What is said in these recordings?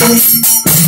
Thank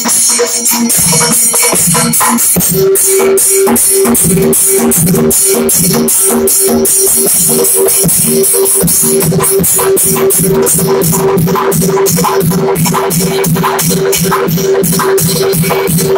I'm I'm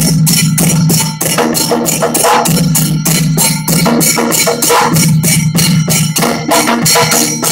Thank